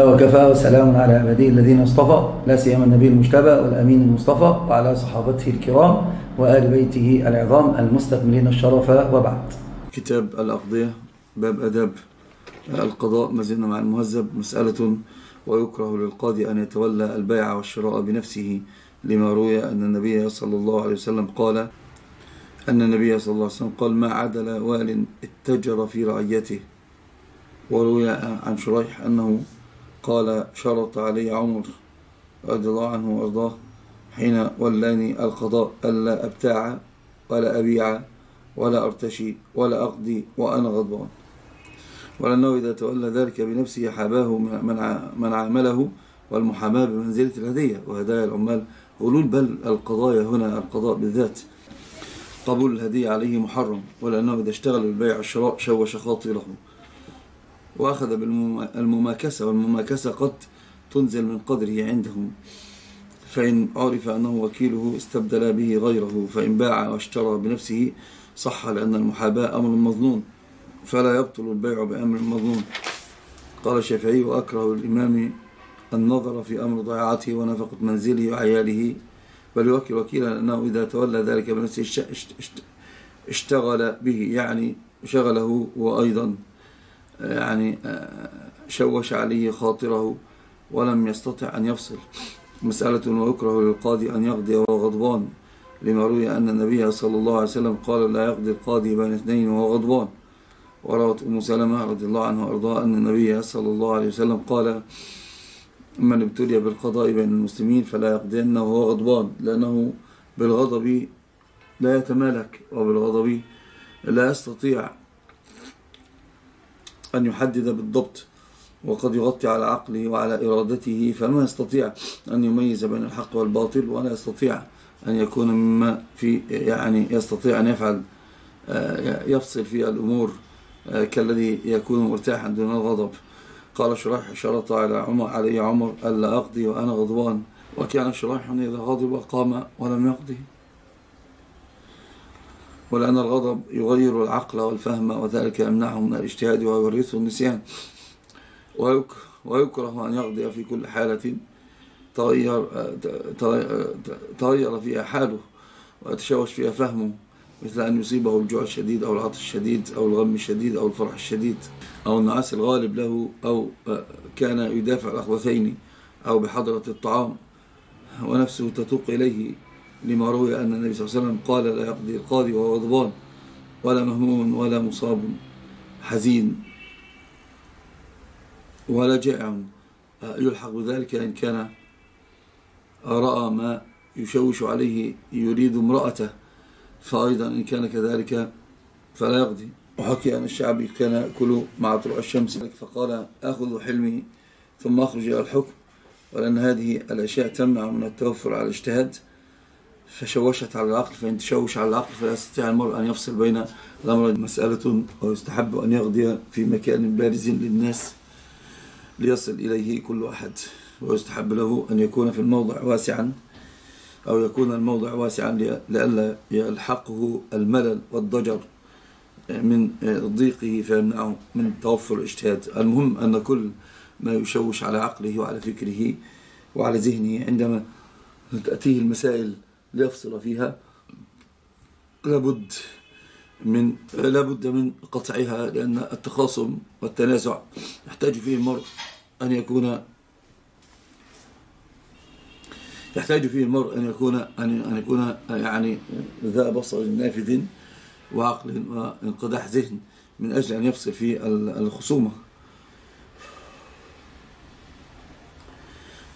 الحمد لله وكفى وسلام على عباده الذين اصطفى لا سيما النبي المجتبى والأمين المصطفى وعلى صحابته الكرام وآل بيته العظام المستكملين الشرف وبعد. كتاب الأقضية باب أداب القضاء ما زلنا مع المهذب مسألة ويكره للقاضي أن يتولى البيع والشراء بنفسه لما روي أن النبي صلى الله عليه وسلم قال أن النبي صلى الله عليه وسلم قال ما عدل وال اتجر في رعيته وروي عن شريح أنه قال شرط علي عمر رضي الله عنه وأرضاه حين ولاني القضاء ألا أبتاع ولا أبيع ولا أرتشي ولا أقضي وأنا غضبان. ولأنه إذا تولى ذلك بنفسه حاباه من عامله والمحاماة بمنزلة الهدية وهدايا العمال. غلول بل القضايا هنا القضاء بالذات. قبول الهدية عليه محرم ولأنه إذا اشتغل بالبيع والشراء شوش خاطره وأخذ بالمماكسة والمماكسة قد تنزل من قدره عندهم. فإن عرف أنه وكيله استبدل به غيره فإن باع واشترى بنفسه صح لأن المحاباة أمر مظنون. فلا يبطل البيع بأمر مظنون. قال الشافعي وأكره الإمام النظر في أمر ضياعته ونفقة منزله وعياله بل يوكل وكيلا أنه إذا تولى ذلك بنفسه اشتغل به يعني شغله وأيضا يعني شوش عليه خاطره ولم يستطع أن يفصل. مسألة ويكره للقاضي أن يقضي وهو غضبان لما روي أن النبي صلى الله عليه وسلم قال لا يقضي القاضي بين اثنين وهو غضبان. وروت أم سلمة رضي الله عنه وأرضاه أن النبي صلى الله عليه وسلم قال من ابتلي بالقضاء بين المسلمين فلا يقضين وهو غضبان لأنه بالغضب لا يتمالك وبالغضب لا يستطيع أن يحدد بالضبط وقد يغطي على عقله وعلى إرادته فما يستطيع أن يميز بين الحق والباطل ولا يستطيع أن يكون مما في يعني يستطيع أن يفعل يفصل في الأمور كالذي يكون مرتاحا دون الغضب. قال شريح شرط على عمر علي عمر ألا أقضي وأنا غضبان. وكان شريح إذا غضب قام ولم يقضي ولأن الغضب يغير العقل والفهم وذلك يمنعه من الاجتهاد ويورثه النسيان. ويكره أن يقضي في كل حالة تغير, تغير فيها حاله ويتشوش فيها فهمه مثل أن يصيبه الجوع الشديد أو العطش الشديد أو الغم الشديد أو الفرح الشديد أو النعاس الغالب له أو كان يدافع الأخوتين أو بحضرة الطعام ونفسه تتوق إليه. لما روي أن النبي صلى الله عليه وسلم قال لا يقضي القاضي وهو غضبان ولا مهموم ولا مصاب حزين ولا جائع. يلحق بذلك إن كان رأى ما يشوش عليه يريد امرأته فأيضا إن كان كذلك فلا يقضي. وحكي أن الشعبي كان يأكل مع طلوع الشمس فقال أخذ حلمي ثم أخرج إلى الحكم ولأن هذه الأشياء تمنع من التوفر على الاجتهاد. فشوشت على العقل فإن تشوش على العقل فلا يستطيع المرء أن يفصل بين الأمر مسألة ويستحب أن يقضي في مكان بارز للناس ليصل إليه كل أحد ويستحب له أن يكون في الموضع واسعا أو يكون الموضع واسعا لئلا يلحقه الملل والضجر من ضيقه فيمنعه من توفر الاجتهاد. المهم أن كل ما يشوش على عقله وعلى فكره وعلى ذهنه عندما تأتيه المسائل ليفصل فيها. لابد من لابد من قطعها لأن التخاصم والتنازع يحتاج فيه المرء أن يكون يحتاج فيه المرء أن يكون أن يكون يعني ذا بصر نافذ وعقل وانقداح ذهن من أجل أن يفصل في الخصومة.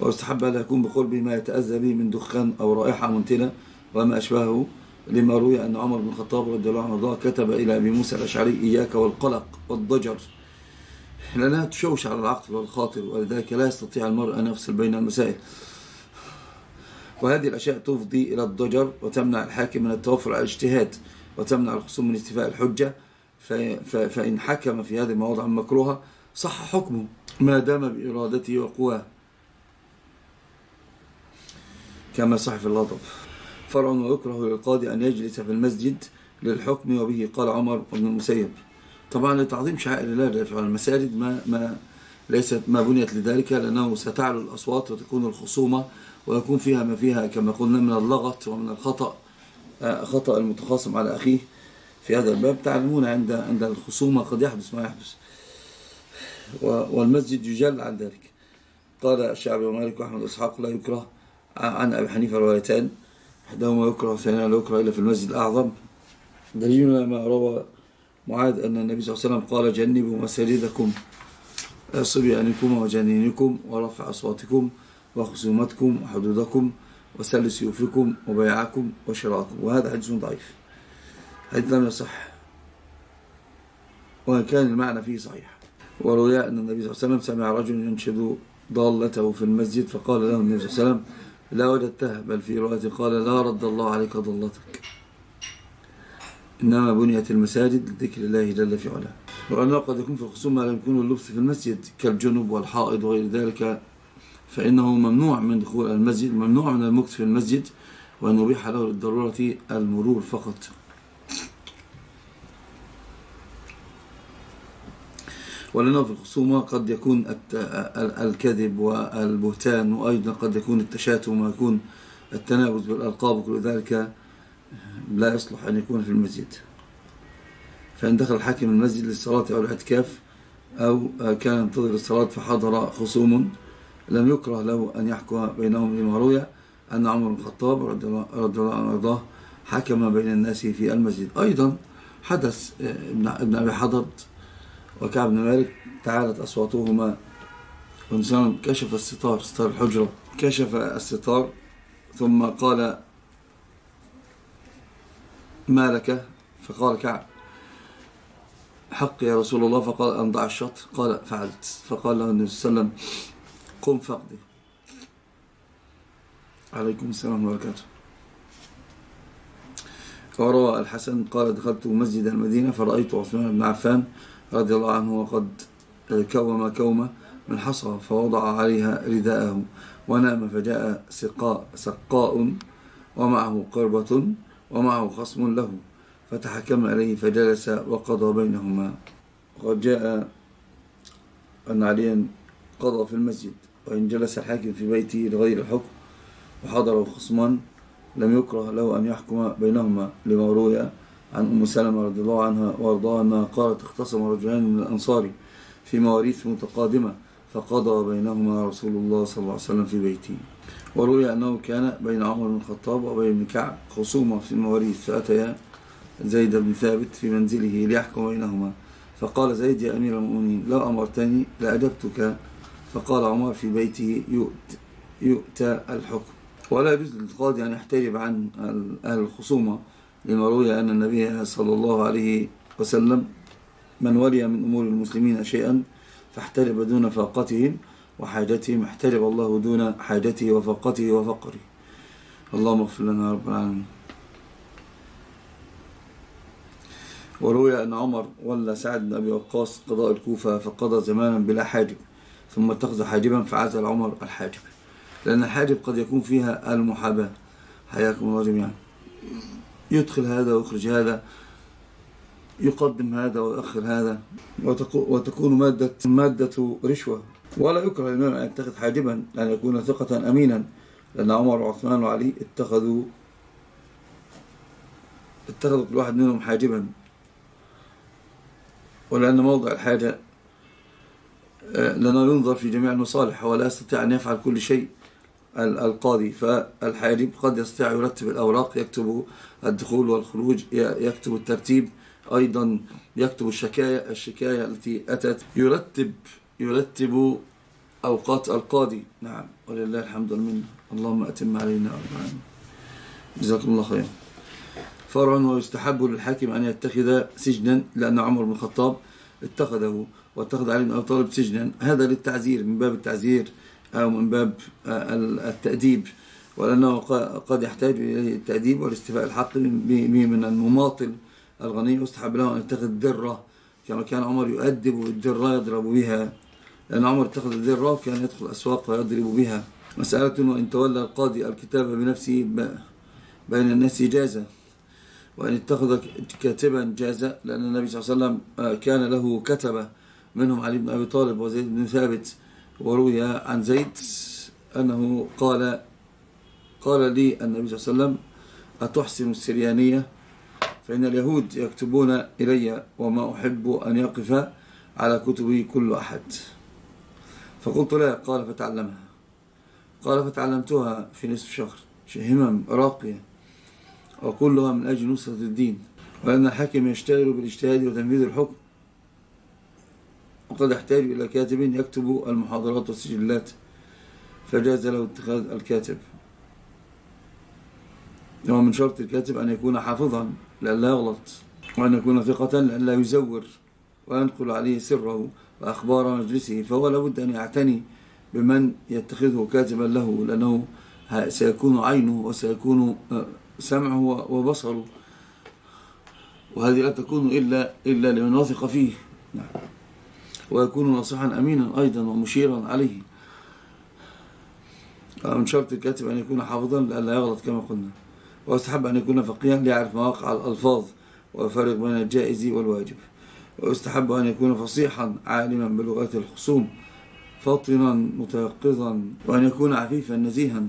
ويستحب أن يكون بقربه ما يتأذى به من دخان أو رائحة منتنة وما أشبهه لما روي أن عمر بن الخطاب رضي الله عنه كتب إلى أبي موسى الأشعري إياك والقلق والضجر. لأنها تشوش على العقل والخاطر ولذلك لا يستطيع المرء أن يفصل بين المسائل. وهذه الأشياء تفضي إلى الضجر وتمنع الحاكم من التوفر على الاجتهاد وتمنع الخصوم من استيفاء الحجة. فإن حكم في هذه المواضع المكروهة صح حكمه ما دام بإرادته وقواه. كما صح في الغضب. فرع ويكره للقاضي أن يجلس في المسجد للحكم وبه قال عمر بن المسيب. طبعا لتعظيم شعائر الله في المساجد ما, ما ليست ما بنيت لذلك لأنه ستعلو الأصوات وتكون الخصومة ويكون فيها ما فيها كما قلنا من اللغط ومن الخطأ آه، خطأ المتخاصم على أخيه في هذا الباب. تعلمون عند عند الخصومة قد يحدث ما يحدث. والمسجد يجل عن ذلك. قال الشعبي ومالك وأحمد وإسحاق لا يكره عن أبي حنيفة روايتان. إحداهما يكره والثانية لا يكره إلا في المسجد الأعظم. دليلنا ما روى معاذ أن النبي صلى الله عليه وسلم قال جنبوا مساجدكم صبيانكم وجنينكم ورفع أصواتكم وخصومتكم وحدودكم وسل سيوفكم وبيعكم وشراءكم. وهذا حديث ضعيف. حديث لم يصح. وإن كان المعنى فيه صحيح. وروي أن النبي صلى الله عليه وسلم سمع رجل ينشد ضالته في المسجد فقال له النبي صلى الله عليه وسلم لا وجدتها بل في رواية قال لا رد الله عليك ضلتك. إنما بنيت المساجد لذكر الله جل في علاه. وأنه قد يكون في الخصوم ما لم يكون اللبس في المسجد كالجنوب والحائض وغير ذلك فإنه ممنوع من دخول المسجد ممنوع من المكث في المسجد وأن يبيح له للضرورة المرور فقط. ولأنه في الخصومة قد يكون الكذب والبهتان وأيضا قد يكون التشاتم ويكون التناوز بالألقاب وكل ذلك لا يصلح أن يكون في المسجد. فإن دخل الحاكم المسجد للصلاة أو الإعتكاف أو كان ينتظر الصلاة فحضر خصوم لم يكره له أن يحكم بينهم لما روي أن عمر بن الخطاب رضي الله عنه وارضاه حكم بين الناس في المسجد. أيضا حدث ابن أبي حضر وكعب بن مالك تعالت أصواتهما وإنسان كشف الستار ستار الحجرة. كشف الستار ثم قال ما لك؟ فقال كعب حق يا رسول الله. فقال أن ضع الشطر. قال فعلت. فقال له النبي صلى الله عليه وسلم قم فاقضه عليكم السلام وبركاته وروى الحسن قال دخلت مسجد المدينة فرأيت عثمان بن عفان رضي الله عنه وقد كوم كومة من حصى فوضع عليها رداءه ونام فجاء سقاء, سقاء ومعه قربة ومعه خصم له فتحكم عليه فجلس وقضى بينهما. وقد جاء أن عليا قضى في المسجد وإن جلس الحاكم في بيته لغير الحكم وحضره خصمان لم يكره له أن يحكم بينهما لما روي عن أم سلمة رضي الله عنها وأرضاها أنها قالت اختصم رجلان من الأنصار في مواريث متقادمة فقضى بينهما رسول الله صلى الله عليه وسلم في بيته. وروي أنه كان بين عمر بن الخطاب وبين بن كعب خصومة في المواريث فأتيا زيد بن ثابت في منزله ليحكم بينهما. فقال زيد يا أمير المؤمنين لو أمرتني لأجبتك. فقال عمر في بيته يؤت يؤتى الحكم. ولا يجوز للقاضي أن يحترب عن أهل الخصومة لما روي أن النبي صلى الله عليه وسلم من ولي من أمور المسلمين شيئا فاحترب دون فاقتهم وحاجتهم احترب الله دون حاجته وفاقته وفقره. اللهم اغفر لنا رب العالمين. وروي أن عمر ولى سعد بن أبي وقاص قضاء الكوفة فقضى زمانا بلا حاجب ثم اتخذ حاجبا فعزل عمر الحاجب. لأن الحاجب قد يكون فيها المحاباة. حياكم الله جميعا. يدخل هذا ويخرج هذا يقدم هذا ويؤخر هذا وتكون مادة مادة رشوة. ولا يكره الإمام أن يتخذ حاجبا لأن يكون ثقة أمينا لأن عمر وعثمان وعلي اتخذوا اتخذوا كل واحد منهم حاجبا. ولأن موضع الحاجة آه، لنا ينظر في جميع المصالح ولا يستطيع أن يفعل كل شيء. القاضي. فالحاجب قد يستطيع يرتب الأوراق يكتب الدخول والخروج يكتب الترتيب أيضا يكتب الشكاية الشكاية التي أتت يرتب يرتب أوقات القاضي. نعم ولله الحمد والمنة. اللهم أتم علينا أربعين جزاكم الله خير فرع ويستحب للحاكم أن يتخذ سجنا لأن عمر بن الخطاب اتخذه واتخذ علي بن أبي طالب سجنا. هذا للتعزير من باب التعزير أو من باب التأديب. ولأنه قد يحتاج إلى التأديب والاستفاء الحق من المماطل الغني. يستحب له أن يتخذ درة كما كان عمر يؤدب بالدرة يضرب بها. لأن عمر اتخذ الدرة وكان يدخل الأسواق ويضرب بها. مسألة وإن تولى القاضي الكتابة بنفسه بين الناس جازة وإن اتخذ كاتبا جازة لأن النبي صلى الله عليه وسلم كان له كتبة. منهم علي بن أبي طالب وزيد بن ثابت. وروي عن زيد أنه قال قال لي النبي صلى الله عليه وسلم أتحسن السريانية؟ فإن اليهود يكتبون إلي وما أحب أن يقف على كتبي كل أحد. فقلت لا قال فتعلمها. قال فتعلمتها في نصف شهر همم راقية وكلها من أجل نصرة الدين وأن الحاكم يشتغل بالاجتهاد وتنفيذ الحكم وقد يحتاج إلى كاتب يكتب المحاضرات والسجلات فجاز له اتخاذ الكاتب. ومن شرط الكاتب أن يكون حافظا لئلا يغلط وأن يكون ثقة لئلا يزور وينقل عليه سره وأخبار مجلسه فهو لابد أن يعتني بمن يتخذه كاتبا له لأنه سيكون عينه وسيكون آه، سمعه وبصره. وهذه لا تكون إلا, إلا لمن وثق فيه. نعم. ويكون ناصحا أمينا أيضا ومشيرا عليه. من شرط الكاتب أن يكون حافظا لألا يغلط كما قلنا. ويستحب أن يكون فقيها ليعرف مواقع الألفاظ ويفرق بين الجائز والواجب. ويستحب أن يكون فصيحا عالما بلغات الخصوم فاطنا متيقظا وأن يكون عفيفا نزيها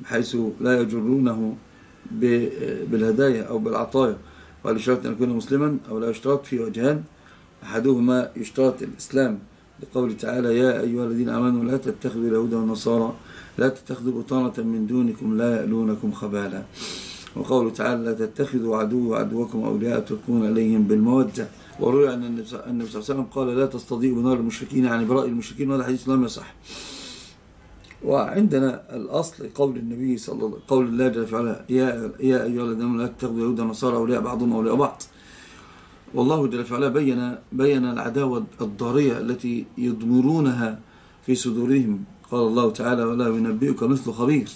بحيث لا يجرونه بالهدايا أو بالعطايا. وهل يشترط أن يكون مسلما أو لا يشترط في وجهان. أحدهما يشترط الإسلام لقول تعالى يا أيها الذين آمنوا لا تتخذوا اليهود والنصارى لا تتخذوا بطانة من دونكم لا يألونكم خبالا. وقوله تعالى لا تتخذوا عدو عدوكم أولياء تلقون إليهم بالمودة. وروي أن النبي صلى الله عليه وسلم قال لا تستضيئوا بنار المشركين يعني براء المشركين وهذا حديث لم يصح. وعندنا الأصل قول النبي صلى الله قول الله جل وعلا يا يا أيها الذين آمنوا لا تتخذوا يهود ونصارى أولياء بعضهم أولياء بعض. والله جل وعلا بين بين العداوة الضارية التي يضمرونها في صدورهم. قال الله تعالى ولا ينبئك مثل خبير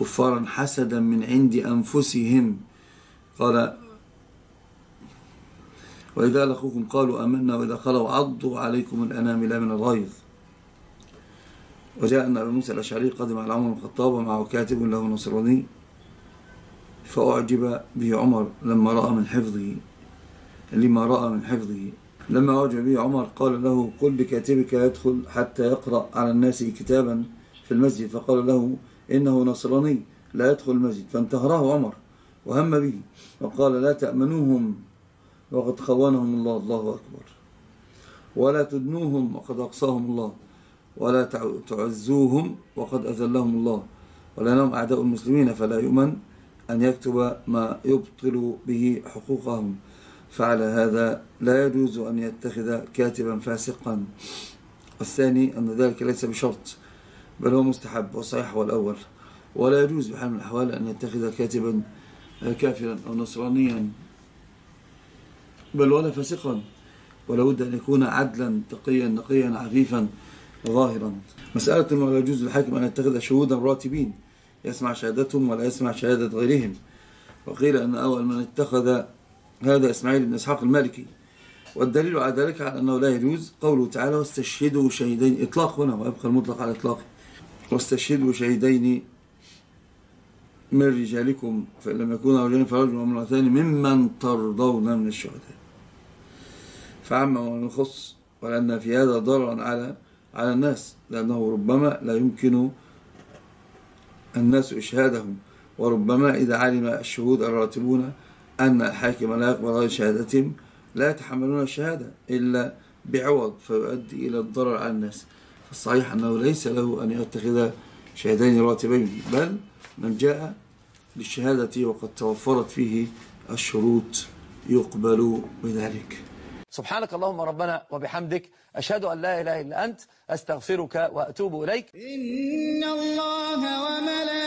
كفارا حسدا من عند أنفسهم. قال وإذا لقوكم قالوا آمنا وإذا خلوا عضوا عليكم الأنامل من الغيظ. وجاء أن أبي موسى الأشعري قدم على عمر بن الخطاب ومعه كاتب له نصراني فأعجب به عمر لما رأى من حفظه. لما رأى من حفظه. لما أعجب به عمر قال له قل لكاتبك يدخل حتى يقرأ على الناس كتابا في المسجد. فقال له إنه نصراني لا يدخل المسجد. فانتهره عمر وهم به وقال لا تأمنوهم وقد خونهم الله. الله أكبر. ولا تدنوهم وقد أقصاهم الله. ولا تعزوهم وقد أذلهم الله. ولأنهم أعداء المسلمين فلا يؤمن أن يكتب ما يبطل به حقوقهم. فعلى هذا لا يجوز أن يتخذ كاتبا فاسقا. والثاني أن ذلك ليس بشرط بل هو مستحب والصحيح هو الأول. ولا يجوز بحال من الأحوال أن يتخذ كاتبا كافرا أو نصرانيا بل ولا فاسقا. ولا بد أن يكون عدلا تقيا نقيا عفيفا ظاهرا. مسألة ولا يجوز للحاكم أن يتخذ شهودا راتبين يسمع شهادتهم ولا يسمع شهادة غيرهم. وقيل أن أول من اتخذ هذا إسماعيل بن إسحاق المالكي. والدليل على ذلك على أنه لا يجوز قوله تعالى واستشهدوا شهيدين إطلاق هنا ويبقى المطلق على إطلاقه واستشهدوا شهيدين من رجالكم فإن لم يكونا رجلين فرجل وامرأتان ممن ترضون من الشهداء. فعم ومن يخص ولأن في هذا ضررا على على الناس لأنه ربما لا يمكن الناس إشهادهم. وربما إذا علم الشهود الراتبون أن الحاكم لا يقبل غير شهادتهم لا يتحملون الشهادة إلا بعوض فيؤدي إلى الضرر على الناس. الصحيح أنه ليس له أن يتخذ شهدين راتبين بل من جاء للشهادة وقد توفرت فيه الشروط يقبل بذلك. سبحانك اللهم ربنا وبحمدك أشهد أن لا إله إلا أنت أستغفرك وأتوب إليك. إن الله وملائكته